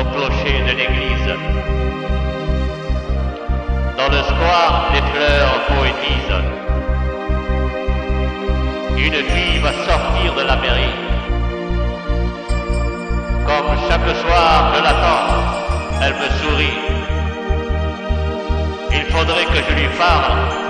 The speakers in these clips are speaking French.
une église. Dans le square, les fleurs poétisent. Une fille va sortir de la mairie. Comme chaque soir, je l'attends, elle me sourit. Il faudrait que je lui parle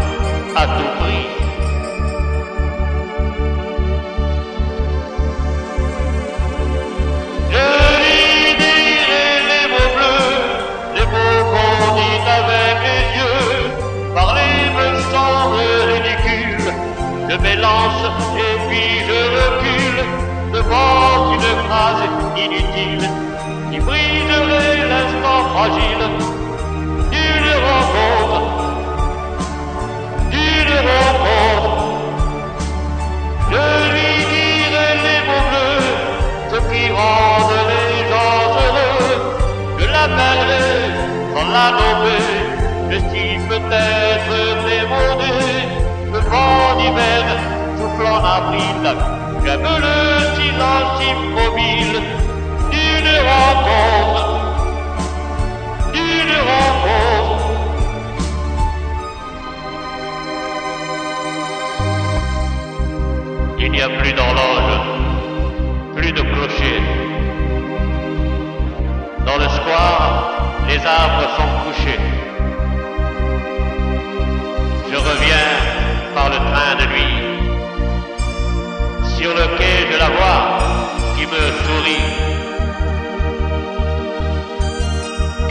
Je m'élance et puis je recule devant une phrase inutile qui briserait l'instant fragile d'une rencontre, d'une rencontre. Je lui dirai les mots bleus, ce qui rendent les gens heureux. Je l'appellerai sans la nommer, je suis peut-être démodé. D'hiver souffle en avril, j'aime le silence immobile d'une rencontre, d'une rencontre. Il n'y a plus d'horloge, plus de clocher. Dans le square, les arbres sont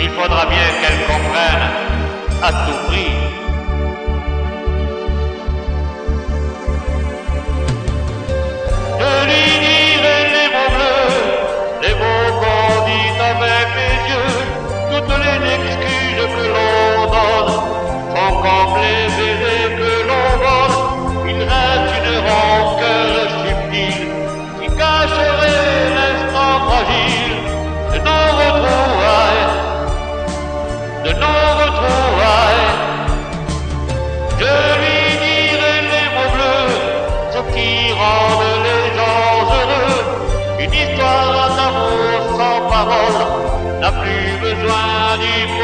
Il faudra bien qu'elle comprenne à tout prix. Je lui dirai les mots bleus, les mots qu'on dit avec les yeux, toutes les excuses que l'on donne sont comme Une histoire d'amour sans parole n'a plus besoin d'imaginer.